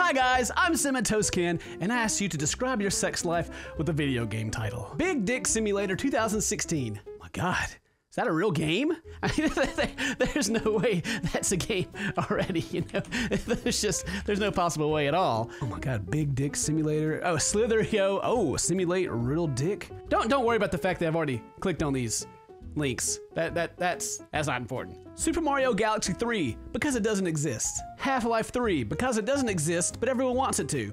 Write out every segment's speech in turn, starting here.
Hi guys, I'm Cinnamon Toast Ken, and I asked you to describe your sex life with a video game title. Big Dick Simulator 2016. Oh My God. Is that a real game? I mean, there's no way that's a game already. You know, there's just there's no possible way at all. Oh my God, big dick simulator. Oh, Slither yo. Oh, simulate real dick. Don't don't worry about the fact that I've already clicked on these links. That that that's that's not important. Super Mario Galaxy 3 because it doesn't exist. Half-Life 3 because it doesn't exist, but everyone wants it to.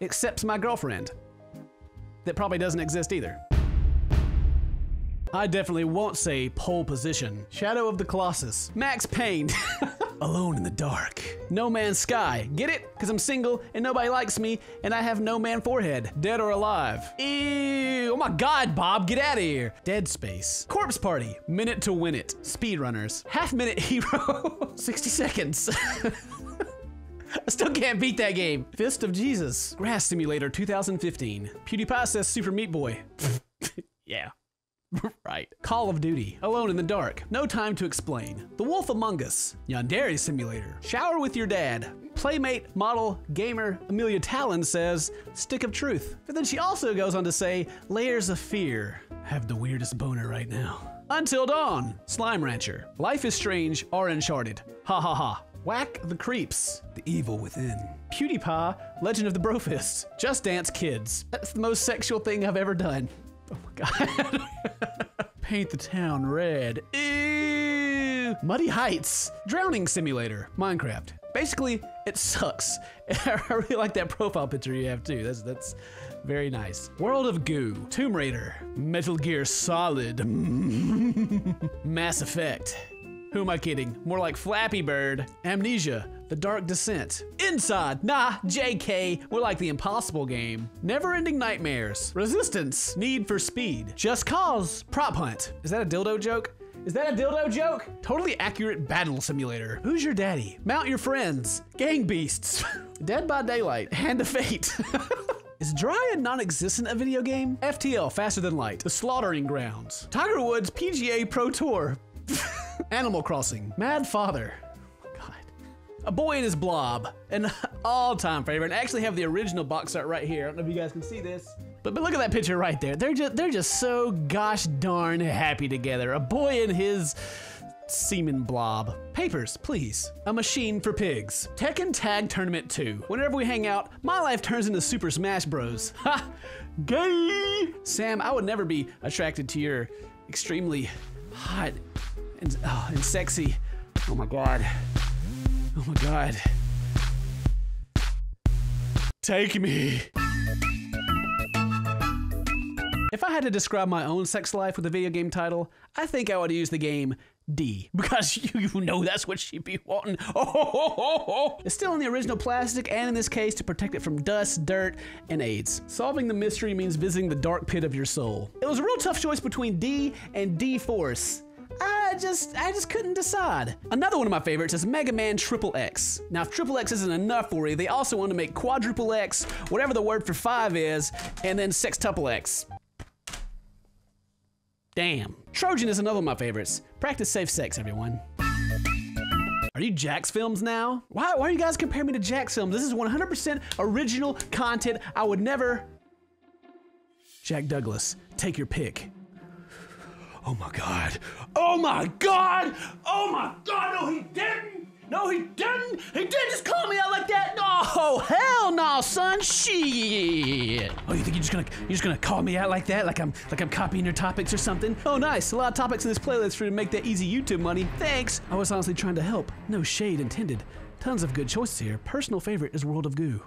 Except my girlfriend. That probably doesn't exist either. I definitely won't say pole position. Shadow of the Colossus. Max Payne. Alone in the dark. No Man's Sky. Get it? Because I'm single and nobody likes me and I have no man forehead. Dead or alive. Ew. Oh my god, Bob, get out of here. Dead Space. Corpse Party. Minute to win it. Speedrunners. Half Minute Hero. 60 seconds. I still can't beat that game. Fist of Jesus. Grass Simulator 2015. PewDiePie says Super Meat Boy. yeah. right. Call of Duty. Alone in the Dark. No Time to Explain. The Wolf Among Us. Yandere Simulator. Shower with Your Dad. Playmate, model, gamer Amelia Talon says Stick of Truth. But then she also goes on to say Layers of Fear. Have the weirdest boner right now. Until Dawn. Slime Rancher. Life is Strange or Uncharted. Ha ha ha. Whack the Creeps. The Evil Within. PewDiePie. Legend of the Brofist. Just Dance Kids. That's the most sexual thing I've ever done. Oh my god. Paint the town red. Ew. Muddy Heights. Drowning Simulator. Minecraft. Basically, it sucks. I really like that profile picture you have too. That's that's very nice. World of Goo. Tomb Raider. Metal Gear Solid. Mass Effect. Who am I kidding? More like Flappy Bird. Amnesia. The Dark Descent. Inside. Nah, JK. We're like the impossible game. Never ending nightmares. Resistance. Need for speed. Just cause. Prop hunt. Is that a dildo joke? Is that a dildo joke? Totally accurate battle simulator. Who's your daddy? Mount your friends. Gang beasts. Dead by Daylight. Hand of Fate. Is Dry and Non-Existent a video game? FTL, Faster Than Light. The Slaughtering Grounds. Tiger Woods PGA Pro Tour. Animal Crossing. Mad Father. Oh God. A Boy and His Blob. An all-time favorite. I actually have the original box art right here. I don't know if you guys can see this. But, but look at that picture right there. They're just they're just so gosh darn happy together. A boy and his semen blob. Papers, please. A machine for pigs. Tekken Tag Tournament 2. Whenever we hang out, my life turns into Super Smash Bros. Ha! Gay! Sam, I would never be attracted to your extremely hot and, oh, and sexy. Oh my god. Oh my god. Take me. If I had to describe my own sex life with a video game title, I think I would use the game D because you, you know that's what she'd be wanting. Oh, ho, ho, ho. It's still in the original plastic, and in this case, to protect it from dust, dirt, and AIDS. Solving the mystery means visiting the dark pit of your soul. It was a real tough choice between D and D Force. I just, I just couldn't decide. Another one of my favorites is Mega Man Triple X. Now, if Triple X isn't enough for you, they also want to make Quadruple X, whatever the word for five is, and then Sextuple X. Damn. Trojan is another one of my favorites. Practice safe sex, everyone. Are you JacksFilms now? Why, why are you guys comparing me to JacksFilms? This is 100% original content. I would never. Jack Douglas, take your pick. Oh my god. Oh my god! Oh my god! No, he didn't! No, he didn't! He didn't just call me out like that! No! Hell no, son! Shit! Oh, you think you're just gonna you're just gonna call me out like that? Like I'm like I'm copying your topics or something? Oh nice, a lot of topics in this playlist for you to make that easy YouTube money. Thanks! I was honestly trying to help. No shade intended. Tons of good choices here. Personal favorite is World of Goo.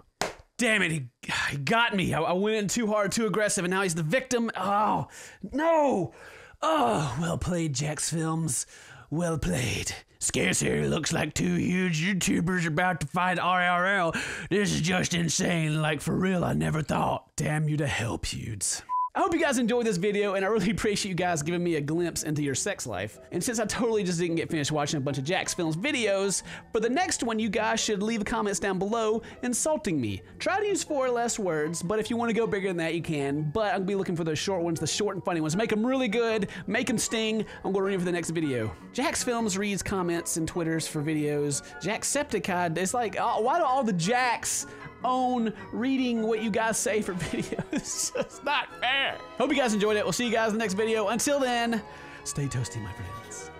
Damn it, he, he got me. I, I went in too hard, too aggressive, and now he's the victim. Oh, no! Oh, well played, JacksFilms. Well played. Scarce here looks like two huge YouTubers about to fight RRL. This is just insane. Like, for real, I never thought. Damn you to hell, Pewds. I hope you guys enjoyed this video, and I really appreciate you guys giving me a glimpse into your sex life. And since I totally just didn't get finished watching a bunch of JacksFilms videos, for the next one, you guys should leave comments down below insulting me. Try to use four or less words, but if you want to go bigger than that, you can. But I'm gonna be looking for those short ones, the short and funny ones. Make them really good, make them sting. I'm gonna read for the next video. JacksFilms reads comments and Twitters for videos. Jacksepticeye, it's like, oh, why do all the Jacks own reading what you guys say for videos. it's just not fair. Hope you guys enjoyed it. We'll see you guys in the next video. Until then, stay toasty, my friends.